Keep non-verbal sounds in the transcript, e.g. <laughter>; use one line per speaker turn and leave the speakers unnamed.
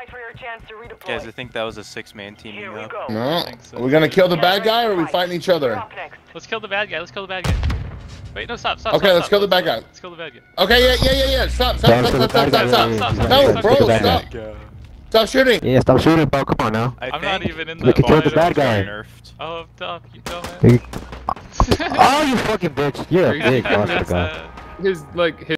Fight for your chance to redeploy.
Guys, I think that was a six-man teaming
Here we
up.
go.
No.
so.
Are we gonna kill the bad guy or are we fighting each other?
Let's kill the bad guy. Let's kill the bad guy. Wait, no, stop, stop.
Okay,
stop,
let's
stop.
kill the bad guy.
Let's kill the bad guy.
Okay, yeah, yeah, yeah, yeah. Stop, stop, stop, stop, stop, stop, stop. No, bro,
stop, stop.
shooting.
Yeah, stop shooting, bro. Come on now.
I
I'm not even in the.
We can kill the bad guy.
nerfed.
Oh, stop, you dumbass. <laughs>
Oh, you fucking bitch. You're a big <laughs> boss, guy.
His like his